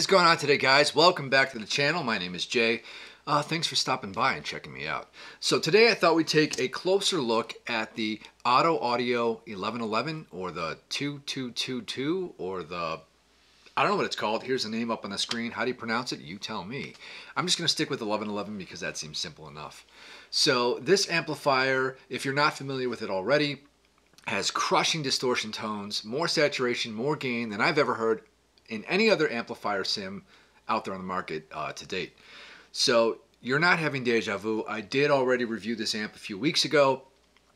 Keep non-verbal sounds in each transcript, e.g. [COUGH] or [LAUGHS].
Is going on today, guys? Welcome back to the channel. My name is Jay. Uh, thanks for stopping by and checking me out. So today I thought we'd take a closer look at the Otto Audio 1111 or the 2222 or the I don't know what it's called. Here's the name up on the screen. How do you pronounce it? You tell me. I'm just going to stick with 1111 because that seems simple enough. So this amplifier, if you're not familiar with it already, has crushing distortion tones, more saturation, more gain than I've ever heard in any other amplifier sim out there on the market uh, to date. So you're not having deja vu. I did already review this amp a few weeks ago.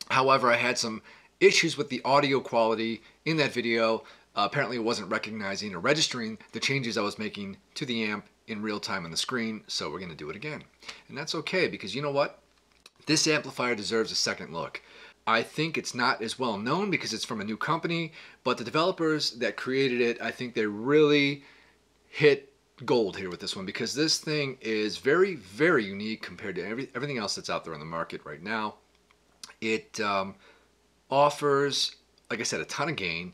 However, I had some issues with the audio quality in that video. Uh, apparently it wasn't recognizing or registering the changes I was making to the amp in real time on the screen, so we're going to do it again. And that's okay because you know what? This amplifier deserves a second look. I think it's not as well known because it's from a new company, but the developers that created it, I think they really hit gold here with this one because this thing is very, very unique compared to every, everything else that's out there on the market right now. It um, offers, like I said, a ton of gain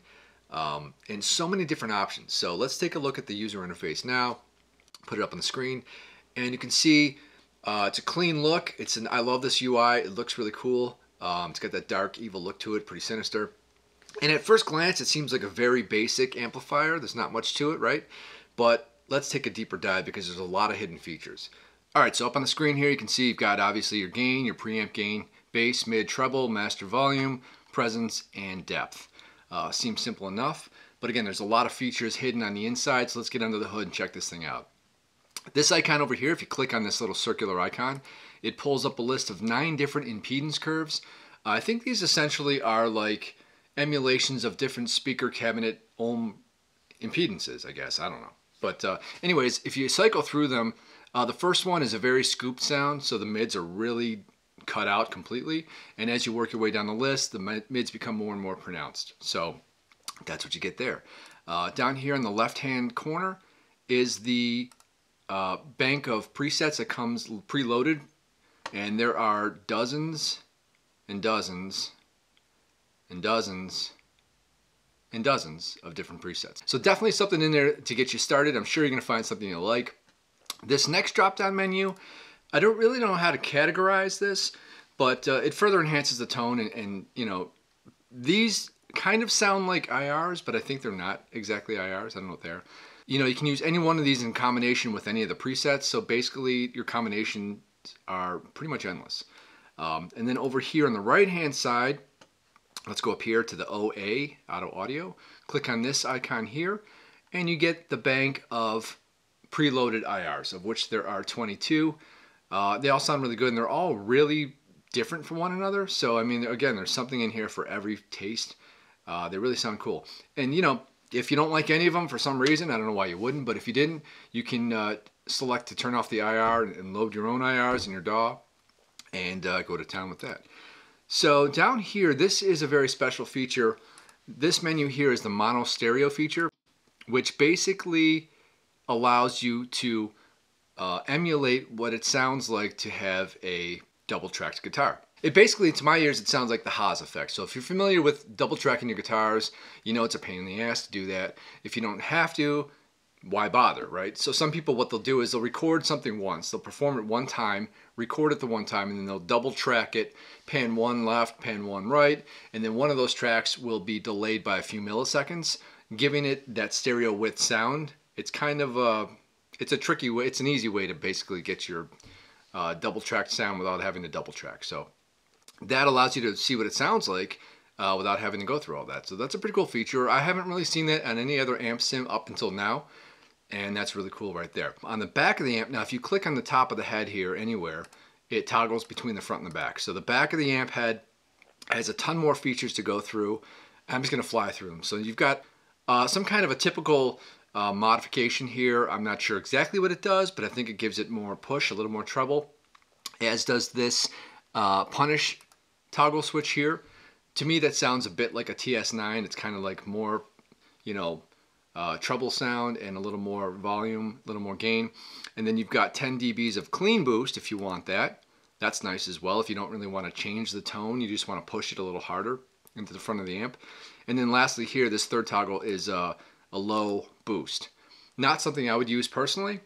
um, and so many different options. So let's take a look at the user interface now, put it up on the screen, and you can see uh, it's a clean look. It's an I love this UI. It looks really cool. Um, it's got that dark, evil look to it, pretty sinister. And at first glance, it seems like a very basic amplifier. There's not much to it, right? But let's take a deeper dive because there's a lot of hidden features. All right, so up on the screen here, you can see you've got obviously your gain, your preamp gain, bass, mid, treble, master volume, presence, and depth. Uh, seems simple enough, but again, there's a lot of features hidden on the inside, so let's get under the hood and check this thing out. This icon over here, if you click on this little circular icon, it pulls up a list of nine different impedance curves. Uh, I think these essentially are like emulations of different speaker cabinet ohm impedances, I guess. I don't know. But uh, anyways, if you cycle through them, uh, the first one is a very scooped sound, so the mids are really cut out completely. And as you work your way down the list, the mids become more and more pronounced. So that's what you get there. Uh, down here in the left-hand corner is the uh, bank of presets that comes preloaded and there are dozens and dozens and dozens and dozens of different presets. So definitely something in there to get you started. I'm sure you're gonna find something you like. This next drop-down menu, I don't really know how to categorize this, but uh, it further enhances the tone and, and, you know, these kind of sound like IRs, but I think they're not exactly IRs. I don't know what they are. You know, you can use any one of these in combination with any of the presets. So basically your combination are pretty much endless. Um, and then over here on the right hand side, let's go up here to the OA, Otto Audio. Click on this icon here and you get the bank of preloaded IRs, of which there are 22. Uh, they all sound really good and they're all really different from one another. So, I mean, again, there's something in here for every taste. Uh, they really sound cool. And, you know, if you don't like any of them for some reason, I don't know why you wouldn't, but if you didn't, you can uh, select to turn off the IR and load your own IRs in your DAW and uh, go to town with that. So down here, this is a very special feature. This menu here is the mono stereo feature, which basically allows you to uh, emulate what it sounds like to have a double tracked guitar. It basically, to my ears, it sounds like the Haas effect. So if you're familiar with double tracking your guitars, you know it's a pain in the ass to do that. If you don't have to, why bother, right? So some people, what they'll do is they'll record something once, they'll perform it one time, record it the one time, and then they'll double track it, pan one left, pan one right, and then one of those tracks will be delayed by a few milliseconds, giving it that stereo width sound. It's kind of a, it's a tricky way, it's an easy way to basically get your uh, double tracked sound without having to double track. So that allows you to see what it sounds like uh, without having to go through all that. So that's a pretty cool feature. I haven't really seen that on any other amp sim up until now and that's really cool right there. On the back of the amp, now if you click on the top of the head here anywhere, it toggles between the front and the back. So the back of the amp head has a ton more features to go through. I'm just gonna fly through them. So you've got uh, some kind of a typical uh, modification here. I'm not sure exactly what it does, but I think it gives it more push, a little more treble, as does this uh, punish toggle switch here. To me, that sounds a bit like a TS9. It's kind of like more, you know, uh, treble sound and a little more volume, a little more gain. And then you've got 10 dBs of clean boost if you want that. That's nice as well if you don't really want to change the tone, you just want to push it a little harder into the front of the amp. And then lastly here, this third toggle is uh, a low boost. Not something I would use personally,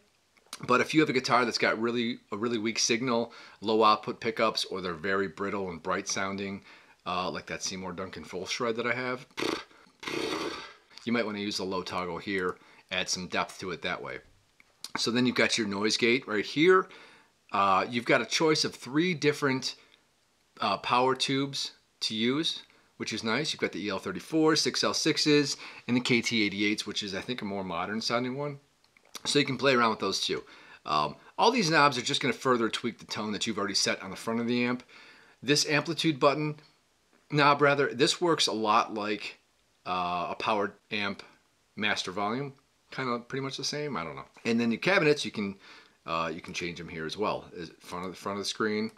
but if you have a guitar that's got really a really weak signal, low output pickups, or they're very brittle and bright sounding, uh, like that Seymour Duncan full shred that I have, you might want to use the low toggle here, add some depth to it that way. So then you've got your noise gate right here. Uh, you've got a choice of three different uh, power tubes to use, which is nice. You've got the EL34, 6L6s, and the KT88s, which is I think a more modern sounding one. So you can play around with those too. Um, all these knobs are just going to further tweak the tone that you've already set on the front of the amp. This amplitude button knob, rather, this works a lot like uh, a powered amp master volume, kind of pretty much the same. I don't know. And then the cabinets, you can uh, you can change them here as well. Front of the front of the screen,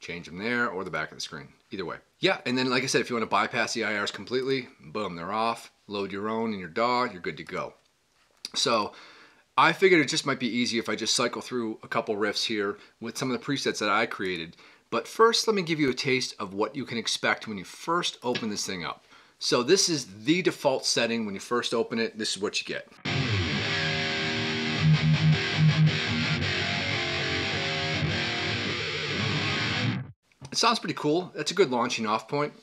change them there, or the back of the screen. Either way. Yeah, and then like I said, if you want to bypass the IRs completely, boom, they're off. Load your own and your DAW, you're good to go. So I figured it just might be easy if I just cycle through a couple riffs here with some of the presets that I created. But first, let me give you a taste of what you can expect when you first open this thing up. So this is the default setting when you first open it. This is what you get. It sounds pretty cool. That's a good launching off point.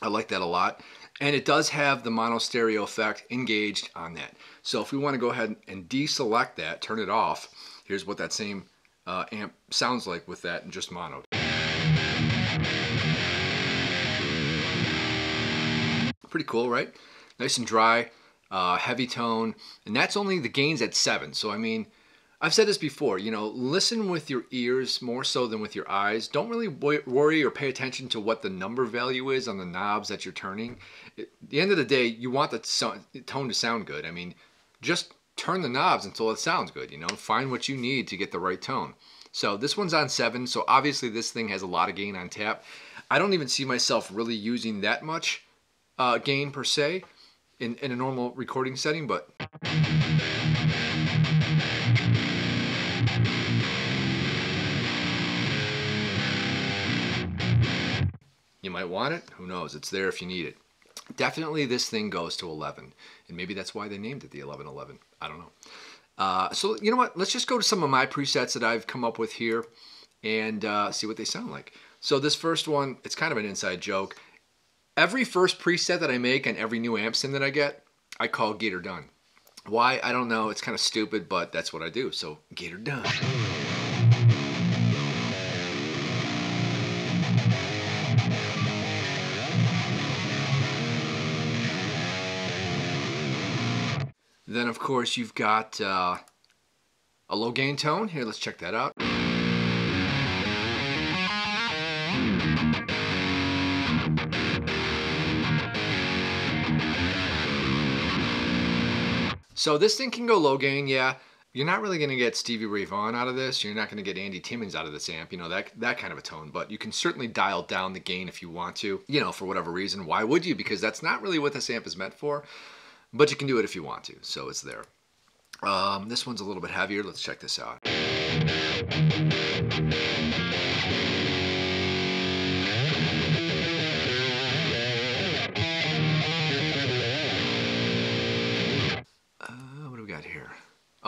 I like that a lot. And it does have the mono stereo effect engaged on that. So if we want to go ahead and deselect that, turn it off, here's what that same uh, amp sounds like with that and just mono. Pretty cool, right? Nice and dry, uh, heavy tone, and that's only the gains at seven. So I mean, I've said this before, you know, listen with your ears more so than with your eyes. Don't really worry or pay attention to what the number value is on the knobs that you're turning. At the end of the day, you want the tone to sound good. I mean, just turn the knobs until it sounds good, you know, find what you need to get the right tone. So this one's on seven, so obviously this thing has a lot of gain on tap. I don't even see myself really using that much uh, gain per se in, in a normal recording setting, but You might want it. Who knows? It's there if you need it. Definitely this thing goes to 11. And maybe that's why they named it the 1111. I don't know. Uh, so you know what? Let's just go to some of my presets that I've come up with here and uh, see what they sound like. So this first one, it's kind of an inside joke. Every first preset that I make and every new amp sim that I get, I call Gator Done. Why? I don't know. It's kind of stupid, but that's what I do. So Gator Done. Then, of course, you've got uh, a low gain tone. Here, let's check that out. So this thing can go low gain, yeah. You're not really going to get Stevie Ray Vaughan out of this. You're not going to get Andy Timmons out of this amp, you know, that, that kind of a tone. But you can certainly dial down the gain if you want to, you know, for whatever reason. Why would you? Because that's not really what this amp is meant for. But you can do it if you want to, so it's there. Um, this one's a little bit heavier. Let's check this out.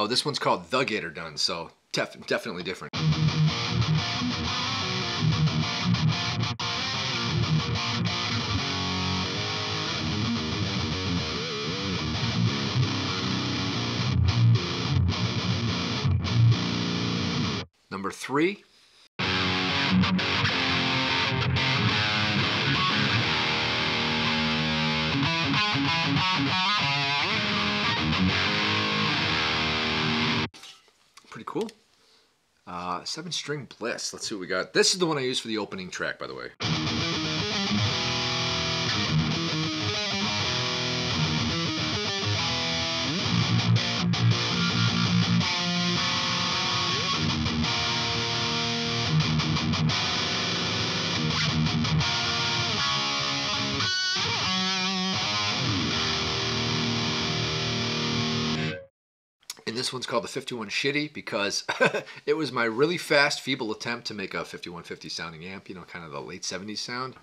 Oh, this one's called The Gator Done, so def definitely different. Number three. Cool. Uh, seven string bliss. Let's see what we got. This is the one I use for the opening track, by the way. This one's called the 51 Shitty because [LAUGHS] it was my really fast, feeble attempt to make a 5150 sounding amp, you know, kind of the late 70s sound.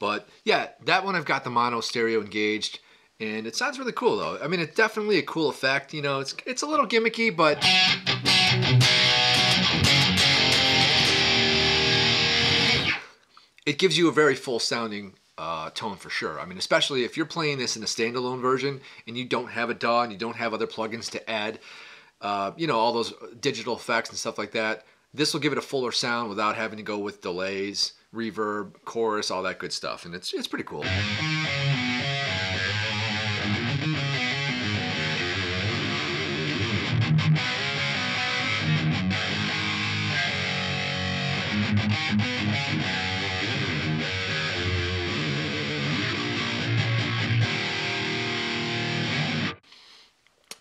But yeah, that one I've got the mono stereo engaged, and it sounds really cool though. I mean, it's definitely a cool effect. You know, it's it's a little gimmicky, but. It gives you a very full sounding uh, tone for sure. I mean, especially if you're playing this in a standalone version and you don't have a DAW and you don't have other plugins to add, uh, you know, all those digital effects and stuff like that. This will give it a fuller sound without having to go with delays, reverb, chorus, all that good stuff. And it's, it's pretty cool.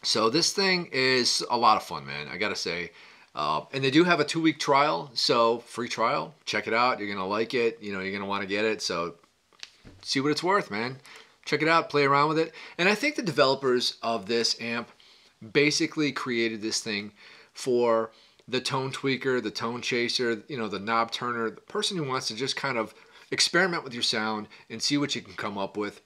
So this thing is a lot of fun, man. I gotta say. Uh, and they do have a two-week trial, so free trial. Check it out. You're gonna like it. You know, you're gonna want to get it. So see what it's worth, man. Check it out. Play around with it. And I think the developers of this amp basically created this thing for the tone tweaker, the tone chaser, you know, the knob turner, the person who wants to just kind of experiment with your sound and see what you can come up with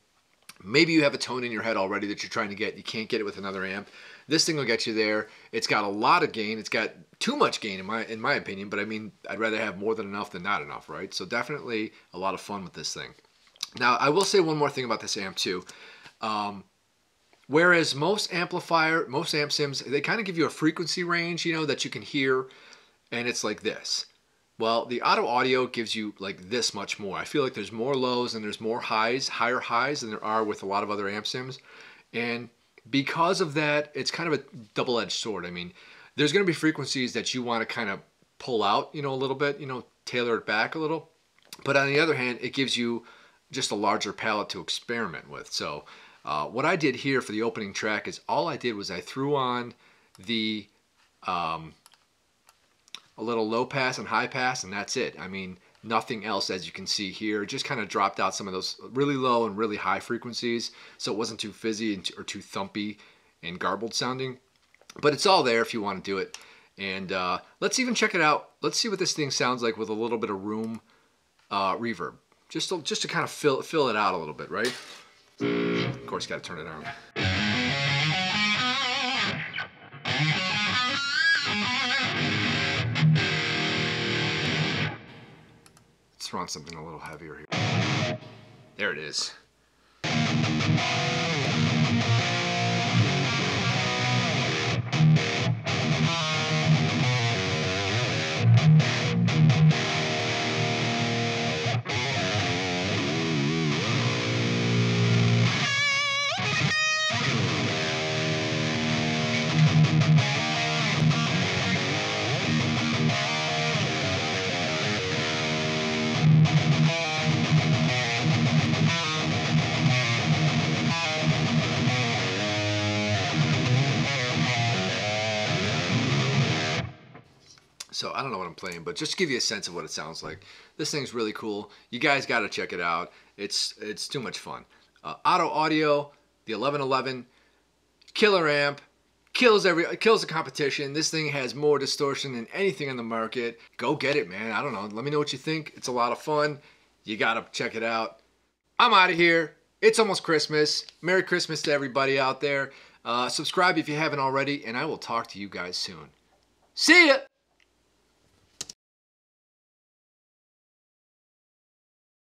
Maybe you have a tone in your head already that you're trying to get. You can't get it with another amp. This thing will get you there. It's got a lot of gain. It's got too much gain in my in my opinion, but I mean, I'd rather have more than enough than not enough, right? So definitely a lot of fun with this thing. Now, I will say one more thing about this amp too. Um, whereas most amplifier, most amp sims, they kind of give you a frequency range, you know, that you can hear, and it's like this. Well, the Otto Audio gives you like this much more. I feel like there's more lows and there's more highs, higher highs than there are with a lot of other amp sims. And because of that, it's kind of a double-edged sword. I mean, there's going to be frequencies that you want to kind of pull out, you know, a little bit, you know, tailor it back a little. But on the other hand, it gives you just a larger palette to experiment with. So uh, what I did here for the opening track is all I did was I threw on the um, a little low pass and high pass, and that's it. I mean, nothing else as you can see here. It just kind of dropped out some of those really low and really high frequencies, so it wasn't too fizzy or too thumpy and garbled sounding. But it's all there if you want to do it. And uh, let's even check it out. Let's see what this thing sounds like with a little bit of room uh, reverb. Just to, just to kind of fill, fill it out a little bit, right? Of course, got to turn it on. Throw on something a little heavier here. There it is. I don't know what I'm playing, but just to give you a sense of what it sounds like. This thing's really cool. You guys got to check it out. It's it's too much fun. Uh, Otto Audio, the 1111, killer amp, kills every kills the competition. This thing has more distortion than anything on the market. Go get it, man. I don't know. Let me know what you think. It's a lot of fun. You got to check it out. I'm out of here. It's almost Christmas. Merry Christmas to everybody out there. Uh, subscribe if you haven't already, and I will talk to you guys soon. See ya!